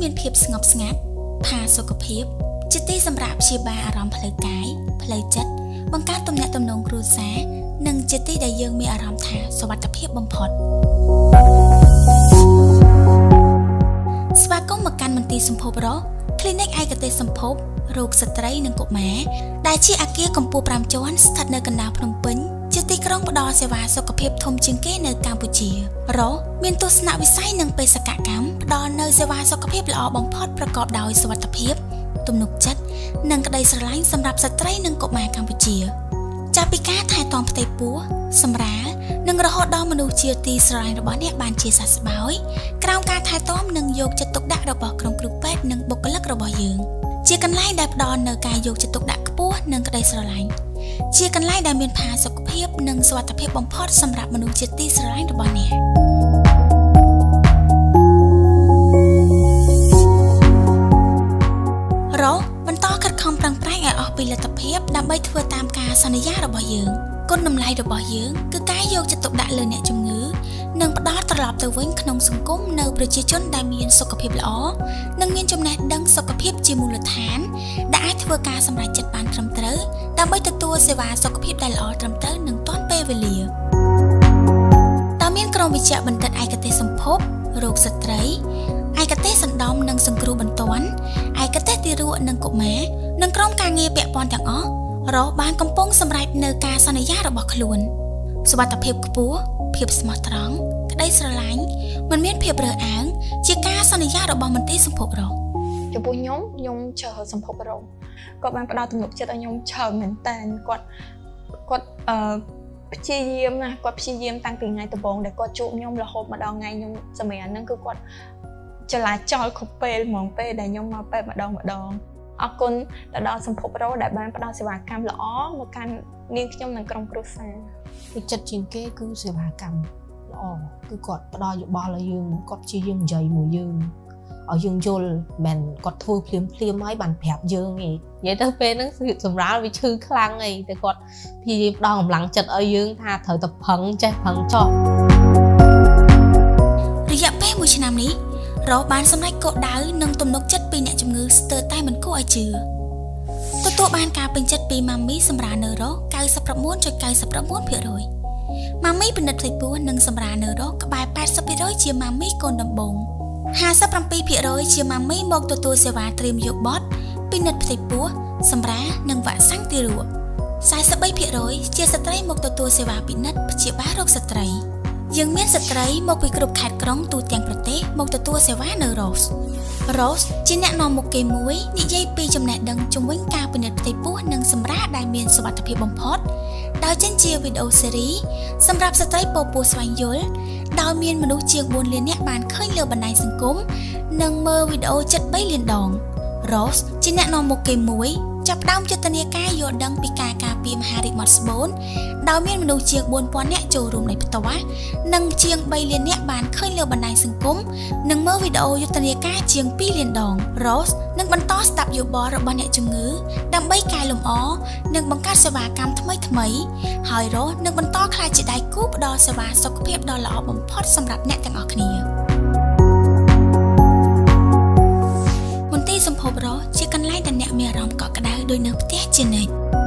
មានភាពស្ងប់ស្ងាត់ផាសុខភាព ជាទីសម្រាប់ព្យាបាលអារម្មណ៍ផ្លូវកាយផ្លូវចិត្តបង្កើតទំនាក់ទំនងគ្រួសារនិងជាទីដែលយើងមានអារម្មណ៍ថាសុវត្ថិភាពបំផុតស្វាគមន៍មកកាន់មន្ទីរសម្ភពរស់ Clinic ឯកទេសសម្ភពរោគស្ត្រីនិងកុមារដែលជាអគារកម្ពស់5ជាន់ស្ថិតនៅកណ្ដាលភ្នំពេញជាទីក្រុងផ្ដល់សេវាសុខ ភាពធំជាងគេនៅកម្ពុជារ៉ូមានទស្សនវិស័យនិងបេសកកម្មផ្ដល់នូវសេវាសុខភាពល្អបំផុតប្រកបដោយសុវត្ថិភាព ទំនុកចិត្តនិងក្តីស្រឡាញ់សម្រាប់ស្ត្រីនិងកុមារកម្ពុជាចាប់ពីការថែទាំផ្ទៃពោះសម្រាលនិងរហូតដល់មនុស្សជាទីស្រឡាញ់របស់អ្នកបានជាសះស្បើយក្រោមការថែទាំនិងយកចិត្តទុកដាក់របស់ក្រុមគ្រូពេទ្យនិងបុគ្គលិករបស់យើង ជាកន្លែងដែលផ្ដល់នូវការយកចិត្តទុកដាក់ខ្ពស់និងក្តីស្រឡាញ់ ជាកន្លែងដែលមានផាសុកភាពនិងសុវត្ថិភាពបំផុតសម្រាប់មនុស្សជាទីស្រឡាញ់របស់អ្នករ៉ូបន្តខិតខំប្រឹងប្រែងឲ្យអស់ពីលទ្ធភាពដើម្បីធ្វើតាមការសន្យារបស់យើងគុណតម្លៃរបស់យើងគឺការយកចិត្តទុកដាក់លើអ្នកជំងឺនិងផ្ដល់ត្រឡប់ទៅវិញក្នុងសង្គមនៅប្រជាជនដែលមានសុខភាពល្អនិងមានចំណេះដឹងសុខភាពជាមូលដ្ឋាន ដែលអាចធ្វើការសម្រេចចិត្តបានត្រឹមត្រូវ ដើម្បីទទួលសេវាសុខភាពដែលល្អត្រឹមត្រូវនិងទាន់ពេលវេលាតើមានក្រុមវិជ្ជបណ្ឌិតឯកទេសសម្ភពរោគស្ត្រីឯកទេសសណ្ដំនិងសង្គ្រោះបន្ទាន់ឯកទេសទារកនិងកុមារនិងក្រុមការងារពាក់ព័ន្ធទាំងអស់រស់បានកំពុងសម្រេចនៅការសន្យារបស់ខ្លួនសុវត្ថិភាពខ្ពស់ភាពស្មោះត្រង់ក្តីស្រឡាញ់មិនមានភាពរើសអើងជាការសន្យារបស់មន្ទីរសម្ភពរស់ ចំពោះខ្ញុំខ្ញុំជ្រើសសម្ភពរងគាត់បានផ្ដល់ទំនុកចិត្តឲ្យខ្ញុំច្រើនមែនតើគាត់គាត់អឺព្យាយាមណាគាត់ព្យាយាមតាំងពីថ្ងៃដំបូងដែលគាត់ជួបខ្ញុំរហូតមកដល់ថ្ងៃខ្ញុំសម្រាប់ហ្នឹងគឺគាត់ចលាចលគ្រប់ពេលហ្មងពេលដែលខ្ញុំមកពេទ្យម្ដងម្ដងអរគុណទៅដល់សម្ភពរោដែលបានផ្ដល់សេវាកម្មល្អមកកាន់នាងខ្ញុំនិងក្រុមគ្រួសារពីចិត្តជាងគេគឺសេវាកម្មល្អគឺគាត់ផ្ដល់យោបល់ឲ្យយើងគាត់ព្យាយាមនិយាយមួយយើង ឲ្យយើងយល់មិនគាត់ធ្វើភ្លាមភ្លាមហើយបានប្រាប់យើងឯងនិយាយទៅពេលហ្នឹងសម្រាប់វាឈឺខ្លាំងអីតែគាត់ព្យាយាមផ្ដល់កម្លាំងចិត្តឲ្យយើងថាត្រូវតែផឹងចេះផឹងចោះរយៈពេល1ឆ្នាំនេះរ៉ូបានសម្រេចគោលដៅនិងទំនុកចិត្តពីអ្នកជំងឺស្ទើរតែមិនគួរឲ្យជឿទទួលបានការពេញចិត្តពីម៉ាមីសម្រាប់នៅរ៉ូ99.99%ម៉ាមីពិនិត្យផ្ទៃពោះនិងសម្រាប់នៅរ៉ូក្បែរ80%ជាម៉ាមីកូនដំបង 57%ជាម៉ាមីមកទទួលសេវាត្រៀមយកបត់ពិនិត្យផ្ទៃពោះសម្រានិងវ៉ាក់សាំងទារក43%ជាស្ត្រីមកទទួលសេវាពិនិត្យព្យាបាលរោគស្ត្រី យើងមានស្ត្រីមកពីគ្រប់ខេត្តក្រុងទូទាំងប្រទេសមកទទួលសេវានៅ Rose Rose ជាអ្នកនាំមុខគេមួយនិយាយពីចំណេះដឹងជំវិញការពិនិត្យផ្ទៃពោះនិងសម្រាដែលមានសុវត្ថិភាពបំផុតដោយចេញជាវីដេអូស៊េរីសម្រាប់ស្ត្រីពោពោះស្វែងយល់ដោយមានមនុស្សជាង4លាននាក់បានឃើញលើបណ្ដាញសង្គមនិងមើលវីដេអូជិត3លានដង Rose ជាអ្នកនាំមុខគេមួយ ចាប់ផ្ដើមយុទ្ធនាការយល់ដឹងពីការការពារមហារីកម៉ាត់ស្បូនដោយមានមនុស្សជាង4000នាក់ចូលរួមដោយផ្ទាល់និងជាង3លាននាក់បានឃើញលើបណ្ដាញសង្គមនិងមើលវីដេអូយុទ្ធនាការជាង2លានដង Rose នឹងបន្តស្ដាប់យោបល់របស់អ្នកជំងឺដើម្បីកែលម្អនិងបង្កើតសេវាកម្មថ្មីថ្មីហើយ Rose នឹងបន្តក្លាយជាដៃគូផ្ដល់សេវាសុខភាពដ៏ល្អបំផុតសម្រាប់អ្នកទាំងអស់គ្នា មន្ទីរសម្ភពរស់ជាកន្លែងដែលអ្នកមានអារម្មណ៍កក់ក្ដៅដោយនៅផ្ទះជានិច្ច